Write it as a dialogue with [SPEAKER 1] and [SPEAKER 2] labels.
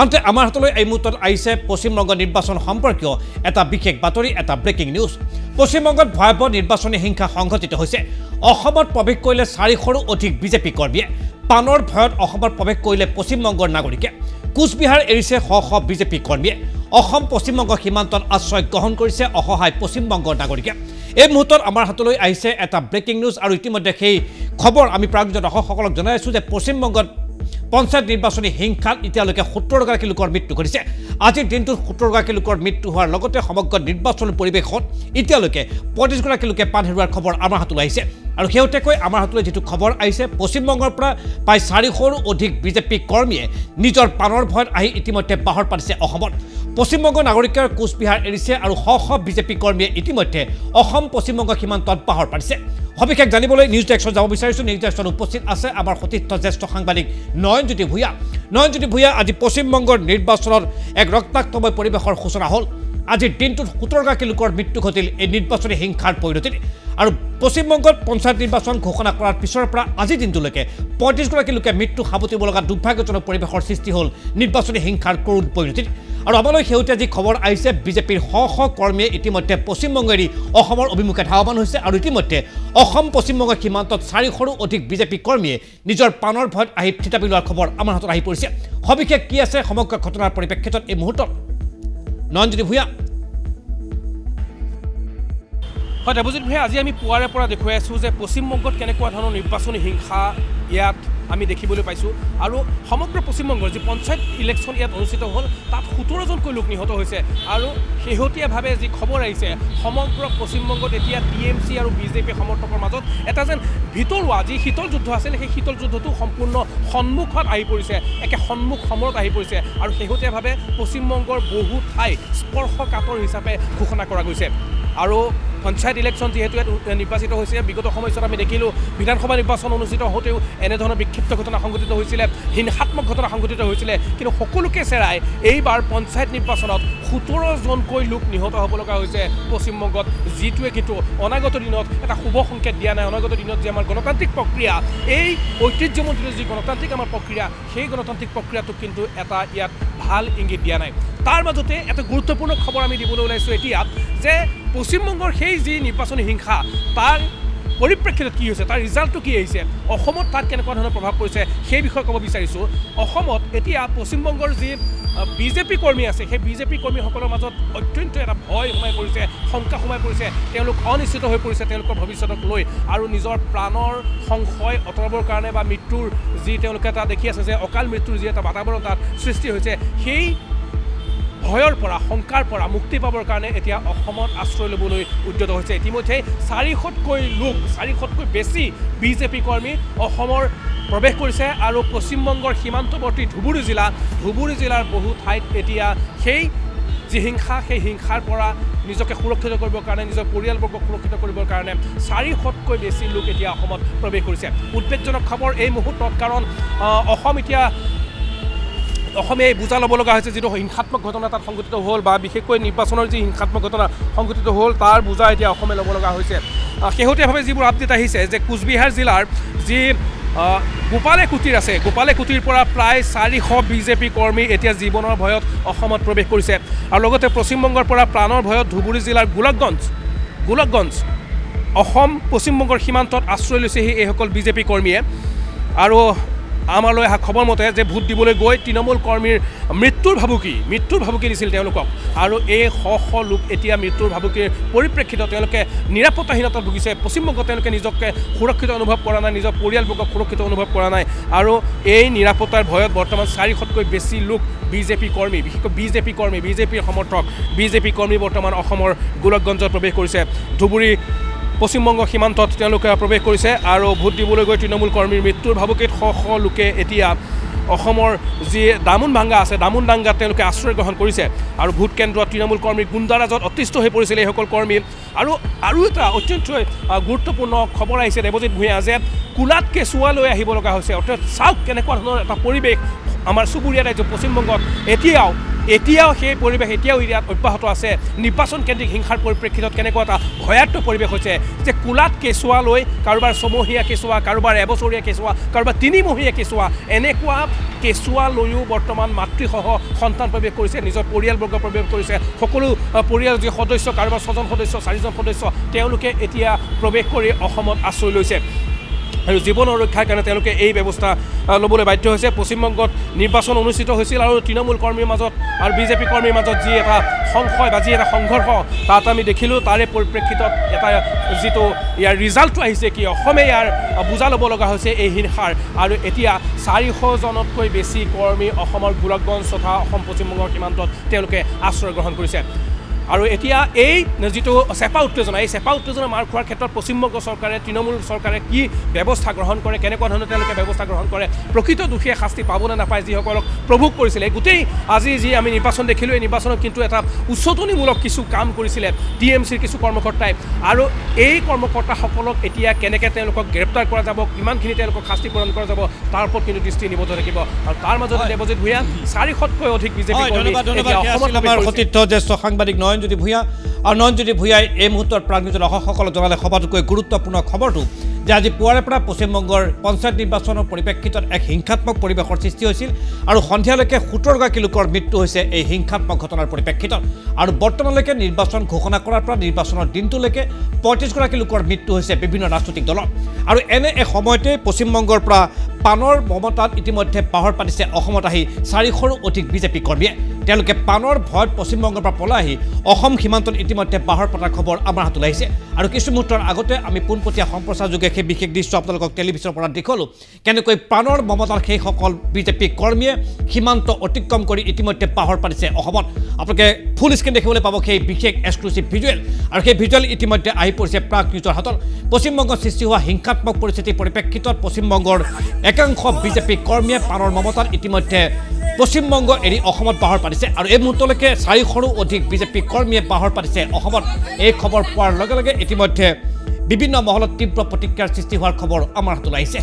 [SPEAKER 1] আনহাতে আমাৰ হাতলৈ এই মুহূৰ্তত আহিছে পশ্চিমবংগ নিৰ্বাচন সম্পৰ্কীয় এটা বিশেষ বাতৰি এটা ব্ৰেকিং নিউজ পশ্চিমবংগত ভয়াৱহ নিৰ্বাচনী হিংসা সংঘটিত হৈছে। অসমত প্ৰৱেশ কৰিলে চাৰিশৰো অধিক বিজেপি কৰ্মীয়ে। পানৰ ভয়ত অসমত প্ৰৱেশ কৰিলে পশ্চিমবংগৰ নাগৰিকে। কোচবিহাৰ এৰিছে শ শ বিজেপি কৰ্মীয়ে। অসম পশ্চিমবংগ সীমান্তত আশ্ৰয় গ্ৰহণ কৰিছে অসহায় পশ্চিমবংগৰ নাগৰিকে। এই মুহূৰ্তত আমাৰ হাতলৈ আহিছে এটা ব্ৰেকিং নিউজ আৰু ইতিমধ্যে সেই খবৰ আমি প্ৰায়োজক দৰ্শকসকলক জনাই আছোঁ যে পশ্চিমবংগত পঞ্চায়ত নিৰ্বাচনী হিংসাত এতিয়ালৈকে সোতৰগৰাকী লোকৰ মৃত্যু ঘটিছে। আজিৰ দিনটোত সোতৰগৰাকী লোকৰ মৃত্যু হোৱাৰ লগতে সমগ্ৰ নিৰ্বাচনী পৰিৱেশত এতিয়ালৈকে পঁয়ত্ৰিছগৰাকী লোকে প্ৰাণ হেৰুৱাৰ খবৰ আমাৰ হাতলৈ আহিছে। আৰু শেহতীয়াকৈ আমাৰ হাতলৈ যিটো খবৰ আহিছে পশ্চিমবংগৰ পৰা প্ৰায় চাৰিশৰো অধিক বিজেপি কৰ্মীয়ে নিজৰ প্ৰাণৰ ভয়ত আহি ইতিমধ্যে বাহৰ পাতিছে অসমত। পশ্চিমবংগৰ নাগৰিকৰ কোচবিহাৰ এৰিছে আৰু শ শ বিজেপি কৰ্মীয়ে ইতিমধ্যে অসম পশ্চিমবংগ সীমান্তত বাহৰ পাতিছে। সবিশেষ জানিবলৈ নিউজ ডেস্কত যাব বিচাৰিছোঁ। নিউজ ডেস্কত উপস্থিত আছে আমাৰ সতীৰ্থ জ্যেষ্ঠ সাংবাদিক নয়নজ্যোতি ভূঞা। নয়নজ্যোতি ভূঞা আজি পশ্চিমবংগৰ নিৰ্বাচনত এক ৰক্তাক্তময় পৰিৱেশৰ সূচনা হ'ল। আজিৰ দিনটোত সোতৰগৰাকী লোকৰ মৃত্যু ঘটিল এই নিৰ্বাচনী হিংসাৰ পৰিণতিত। আৰু পশ্চিমবংগত পঞ্চায়ত নিৰ্বাচন ঘোষণা কৰাৰ পিছৰ পৰা আজিৰ দিনটোলৈকে পঁয়ত্ৰিছগৰাকী লোকে মৃত্যু সাৱটিব লগা দুৰ্ভাগ্যজনক পৰিৱেশৰ সৃষ্টি হ'ল নিৰ্বাচনী হিংসাৰ কৰুণ পৰিণতিত। আৰু আমালৈ শেহতীয়া যি খবৰ আহিছে বিজেপিৰ শ শ কৰ্মীয়ে ইতিমধ্যে পশ্চিমবংগ এৰি অসমৰ অভিমুখে ধাৱমান হৈছে আৰু ইতিমধ্যে অসম পশ্চিমবংগ সীমান্তত চাৰিশৰো অধিক বিজেপি কৰ্মীয়ে নিজৰ প্ৰাণৰ ভয়ত আহি থিতাপি লোৱাৰ খবৰ আমাৰ হাতত আহি পৰিছে। সবিশেষ কি আছে সমগ্ৰ ঘটনাৰ পৰিপ্ৰেক্ষিতত এই মুহূৰ্তত? নয়নজ্যোতি ভূঞা।
[SPEAKER 2] হয় দেৱজিৎ ভাই আজি আমি পুৱাৰে পৰা দেখুৱাই আছোঁ যে পশ্চিমবংগত কেনেকুৱা ধৰণৰ নিৰ্বাচনী হিংসা ইয়াত আমি দেখিবলৈ পাইছোঁ। আৰু সমগ্ৰ পশ্চিমবংগৰ যি পঞ্চায়ত ইলেকশ্যন ইয়াত অনুষ্ঠিত হ'ল তাত সোতৰজনকৈ লোক নিহত হৈছে। আৰু শেহতীয়াভাৱে যি খবৰ আহিছে সমগ্ৰ পশ্চিমবংগত এতিয়া টি এম চি আৰু বিজেপি সমৰ্থকৰ মাজত এটা যেন ভিতৰুৱা যি শীতল যুদ্ধ আছিল সেই শীতল যুদ্ধটো সম্পূৰ্ণ সন্মুখত আহি পৰিছে। একে সন্মুখ সমৰত আহি পৰিছে। আৰু শেহতীয়াভাৱে পশ্চিমবংগৰ বহু ঠাই স্পৰ্শকাতৰ হিচাপে ঘোষণা কৰা গৈছে। আৰু পঞ্চায়ত ইলেকশ্যন যিহেতু নিৰ্বাচিত হৈছে বিগত সময়ছোৱাত আমি দেখিলোঁ বিধানসভা নিৰ্বাচন অনুষ্ঠিত হওঁতেও এনেধৰণৰ বিক্ষিপ্ত ঘটনা সংঘটিত হৈছিলে হিংসাত্মক ঘটনা সংঘটিত হৈছিলে। কিন্তু সকলোকে চেৰাই এইবাৰ পঞ্চায়ত নিৰ্বাচনত সোতৰজনকৈ লোক নিহত হ'ব লগা হৈছে পশ্চিমবংগত যিটোৱে কিন্তু অনাগত দিনত এটা শুভ সংকেত দিয়া নাই। অনাগত দিনত যি আমাৰ গণতান্ত্ৰিক প্ৰক্ৰিয়া এই ঐতিহ্যমণ্ডিত যি গণতান্ত্ৰিক আমাৰ প্ৰক্ৰিয়া সেই গণতান্ত্ৰিক প্ৰক্ৰিয়াটোক কিন্তু এটা ইয়াত ভাল ইংগিত দিয়া নাই। তাৰ মাজতে এটা গুৰুত্বপূৰ্ণ খবৰ আমি দিবলৈ ওলাইছোঁ এতিয়া যে পশ্চিমবংগৰ সেই যি নিৰ্বাচনী হিংসা। তাৰ পৰিপ্ৰেক্ষিতত কি হৈছে তাৰ ৰিজাল্টটো কি আহিছে অসমত তাত কেনেকুৱা ধৰণৰ প্ৰভাৱ পৰিছে সেই বিষয়ে ক'ব বিচাৰিছোঁ। অসমত এতিয়া পশ্চিমবংগৰ যি বিজেপি কৰ্মী আছে সেই বিজেপি কৰ্মীসকলৰ মাজত অত্যন্ত এটা ভয় সোমাই পৰিছে শংকা সোমাই পৰিছে তেওঁলোক অনিশ্চিত হৈ পৰিছে তেওঁলোকৰ ভৱিষ্যতক লৈ আৰু নিজৰ প্ৰাণৰ সংশয় আঁতৰাবৰ কাৰণে বা মৃত্যুৰ যি তেওঁলোকে এটা দেখি আছে যে অকাল মৃত্যুৰ যি এটা বাতাবৰণ তাত সৃষ্টি হৈছে সেই ভয়ৰ পৰা শংকাৰ পৰা মুক্তি পাবৰ কাৰণে এতিয়া অসমত আশ্ৰয় ল'বলৈ উদ্যত হৈছে। ইতিমধ্যে চাৰিশতকৈ লোক চাৰিশতকৈ বেছি বিজেপি কৰ্মী অসমৰ প্ৰৱেশ কৰিছে আৰু পশ্চিমবংগৰ সীমান্তৱৰ্তী ধুবুৰী জিলা ধুবুৰী জিলাৰ বহু ঠাইত এতিয়া সেই যি হিংসা সেই হিংসাৰ পৰা নিজকে সুৰক্ষিত কৰিবৰ কাৰণে নিজৰ পৰিয়ালবৰ্গক সুৰক্ষিত কৰিবৰ কাৰণে চাৰিশতকৈ বেছি লোক এতিয়া অসমত প্ৰৱেশ কৰিছে। উদ্বেগজনক খবৰ এই মুহূৰ্তত কাৰণ অসম এতিয়া অসমে বুজা ল'ব লগা হৈছে যিটো হিংসাত্মক ঘটনা তাত সংঘটিত হ'ল বা বিশেষকৈ নিৰ্বাচনৰ যি হিংসাত্মক ঘটনা সংঘটিত হ'ল তাৰ বুজা এতিয়া অসমে ল'ব লগা হৈছে। শেহতীয়াভাৱে যিবোৰ আপডেট আহিছে যে কোচবিহাৰ জিলাৰ যি গোপালে কুটিৰ আছে গোপালে কুটিৰ পৰা প্ৰায় চাৰিশ বিজেপি কৰ্মী এতিয়া জীৱনৰ ভয়ত অসমত প্ৰৱেশ কৰিছে। আৰু লগতে পশ্চিমবংগৰ পৰা প্ৰাণৰ ভয়ত ধুবুৰী জিলাৰ গোলকগঞ্জ গোলকগঞ্জ অসম পশ্চিমবংগৰ সীমান্তত আশ্ৰয় লৈছেহি এইসকল বিজেপি কৰ্মীয়ে। আৰু আমালৈ অহা খবৰ মতে যে ভোট দিবলৈ গৈ তৃণমূল কৰ্মীৰ মৃত্যুৰ ভাবুকি মৃত্যুৰ ভাবুকি দিছিল তেওঁলোকক। আৰু এই শ শ লোক এতিয়া মৃত্যুৰ ভাবুকিৰ পৰিপ্ৰেক্ষিতত তেওঁলোকে নিৰাপত্তাহীনতাত ভুগিছে। পশ্চিমবংগত তেওঁলোকে নিজকে সুৰক্ষিত অনুভৱ কৰা নাই নিজৰ পৰিয়ালবৰ্গক সুৰক্ষিত অনুভৱ কৰা নাই। আৰু এই নিৰাপত্তাৰ ভয়ত বৰ্তমান চাৰিশতকৈ বেছি লোক বিজেপি কৰ্মী বিশেষকৈ বিজেপি কৰ্মী বিজেপিৰ সমৰ্থক। বিজেপি কৰ্মী বৰ্তমান অসমৰ গোলকগঞ্জত প্ৰৱেশ কৰিছে। ধুবুৰী পশ্চিমবংগ সীমান্তত তেওঁলোকে প্ৰৱেশ কৰিছে আৰু ভোট দিবলৈ গৈ তৃণমূল কৰ্মীৰ মৃত্যুৰ ভাবুকিত শ শ লোকে এতিয়া অসমৰ যি দামোন ভাংগা আছে দামোন ডাংগাত তেওঁলোকে আশ্ৰয় গ্ৰহণ কৰিছে আৰু ভোট কেন্দ্ৰত তৃণমূল কৰ্মীৰ গুণ্ডাৰাজত অতিষ্ঠ হৈ পৰিছিল এইসকল কৰ্মী। আৰু আৰু এটা অত্যন্ত গুৰুত্বপূৰ্ণ খবৰ আহিছে দেৱজিৎ ভূঞা যে কোলাত কেঁচুৱা আহিব লগা হৈছে। অৰ্থাৎ চাওক কেনেকুৱা ধৰণৰ এটা পৰিৱেশ আমাৰ চুবুৰীয়া ৰাজ্য পশ্চিমবংগত এতিয়াও এতিয়াও সেই পৰিৱেশ এতিয়াও ইয়াত অব্যাহত আছে। নিৰ্বাচন কেন্দ্ৰিক হিংসাৰ পৰিপ্ৰেক্ষিতত কেনেকুৱা এটা ভয়াত্ম পৰিৱেশ হৈছে যে কোলাত কেঁচুৱা লৈ কাৰোবাৰ ছমহীয়া কেঁচুৱা কাৰোবাৰ এবছৰীয়া কেঁচুৱা কাৰোবাৰ তিনিমহীয়া কেঁচুৱা এনেকুৱা কেঁচুৱা লৈও বৰ্তমান মাতৃসহ সন্তান প্ৰৱেশ কৰিছে নিজৰ পৰিয়ালবৰ্গ প্ৰৱেশ কৰিছে। সকলো পৰিয়াল যি সদস্য কাৰোবাৰ ছজন সদস্য চাৰিজন সদস্য তেওঁলোকে এতিয়া প্ৰৱেশ কৰি অসমত আশ্ৰয় লৈছে। আৰু জীৱনৰ ৰক্ষাৰ কাৰণে তেওঁলোকে এই ব্যৱস্থা ল'বলৈ বাধ্য হৈছে। পশ্চিমবংগত নিৰ্বাচন অনুষ্ঠিত হৈছিল আৰু তৃণমূল কৰ্মীৰ মাজত আৰু বিজেপি কৰ্মীৰ মাজত যি এটা সংশয় বা যি এটা সংঘৰ্ষ তাত আমি দেখিলোঁ তাৰে পৰিপ্ৰেক্ষিতত এটা যিটো ইয়াৰ ৰিজাল্টটো আহিছে কি অসমে ইয়াৰ বুজা ল'ব লগা হৈছে এই হিংসাৰ। আৰু এতিয়া চাৰিশজনতকৈ বেছি কৰ্মী অসমৰ গোলকগঞ্জ তথা অসম পশ্চিমবংগৰ সীমান্তত তেওঁলোকে আশ্ৰয় গ্ৰহণ কৰিছে। আৰু এতিয়া এই যিটো চেপা উত্তেজনা এই চেপা উত্তেজনা মাৰ খোৱাৰ ক্ষেত্ৰত পশ্চিমবংগ চৰকাৰে তৃণমূল চৰকাৰে কি ব্যৱস্থা গ্ৰহণ কৰে কেনেকুৱা ধৰণে তেওঁলোকে ব্যৱস্থা গ্ৰহণ কৰে প্ৰকৃত দোষীয়ে শাস্তি পাবলৈ নাপায় যিসকলক প্ৰভোগ কৰিছিলে গোটেই আজি যি আমি নিৰ্বাচন দেখিলোঁ এই নিৰ্বাচনত কিন্তু এটা উচতনিমূলক কিছু কাম কৰিছিলে টি এম চিৰ কিছু কৰ্মকৰ্তাই। আৰু এই কৰ্মকৰ্তাসকলক এতিয়া কেনেকৈ তেওঁলোকক গ্ৰেপ্তাৰ কৰা যাব কিমানখিনি তেওঁলোকক শাস্তি প্ৰদান কৰা যাব তাৰ ওপৰত কিন্তু দৃষ্টি নিবদ্ধ থাকিব। আৰু তাৰ মাজতে দেৱজিৎ ভূঞা চাৰিশতকৈ অধিক বিজেপি।
[SPEAKER 1] সতীৰ্থ জ্যেষ্ঠ সাংবাদিক নয়নজ্যোতি ভূঞা। আৰু নয়নজ্যোতি ভূঞাই এই মুহূৰ্তত প্ৰাগনিউজৰ দৰ্শকসকলক জনালে সবাতোকৈ গুৰুত্বপূৰ্ণ খবৰটো যে আজি পুৱাৰে পৰা পশ্চিমবংগৰ পঞ্চায়ত নিৰ্বাচনৰ পৰিপ্ৰেক্ষিতত এক হিংসাত্মক পৰিৱেশৰ সৃষ্টি হৈছিল আৰু সন্ধিয়ালৈকে সোতৰগৰাকী লোকৰ মৃত্যু হৈছে এই হিংসাত্মক ঘটনাৰ পৰিপ্ৰেক্ষিতত। আৰু বৰ্তমানলৈকে নিৰ্বাচন ঘোষণা কৰাৰ পৰা নিৰ্বাচনৰ দিনটোলৈকে পঁয়ত্ৰিছগৰাকী লোকৰ মৃত্যু হৈছে বিভিন্ন ৰাজনৈতিক দলৰ। আৰু এনে এক সময়তে পশ্চিমবংগৰ পৰা পানৰ মমতাত ইতিমধ্যে পাহৰ পাতিছে অসমত আহি চাৰিশৰো অধিক বিজেপি কৰ্মীয়ে। তেওঁলোকে পানৰ ভয়ত পশ্চিমবংগৰ পৰা পলাই আহি অসম সীমান্তত ইতিমধ্যে বাহৰ পতাৰ খবৰ আমাৰ হাতলৈ আহিছে। আৰু কিছু মুহূৰ্তৰ আগতে আমি পোনপটীয়া সম্প্ৰচাৰ যোগে সেই বিশেষ দৃশ্য আপোনালোকক টেলিভিছনৰ পৰা দেখুৱালোঁ। কেনেকৈ প্ৰাণৰ মমতাৰ সেইসকল বিজেপি কৰ্মীয়ে সীমান্ত অতিক্ৰম কৰি ইতিমধ্যে পাহৰ পাতিছে অসমত। আপোনালোকে ফুল স্ক্ৰীণ দেখিবলৈ পাব সেই বিশেষ এক্সক্লুচিভ ভিজুৱেল আৰু সেই ভিজুৱেল ইতিমধ্যে আহি পৰিছে প্ৰাগ নিউজৰ হাতত। পশ্চিমবংগত সৃষ্টি হোৱা হিংসাত্মক পৰিস্থিতিৰ পৰিপ্ৰেক্ষিতত পশ্চিমবংগৰ একাংশ বিজেপি কৰ্মীয়ে প্ৰাণৰ মমতাত ইতিমধ্যে পশ্চিমবংগ এৰি অসমত বাহৰ পাতিছে। আৰু এই মুহূৰ্তলৈকে চাৰিশৰো অধিক বিজেপি কৰ্মীয়ে বাহৰ পাতিছে অসমত। এই খবৰ পোৱাৰ লগে লগে ইতিমধ্যে বিভিন্ন মহলত তীব্ৰ প্ৰতিক্ৰিয়াৰ সৃষ্টি হোৱাৰ খবৰ আমাৰ হাতলৈ আহিছে।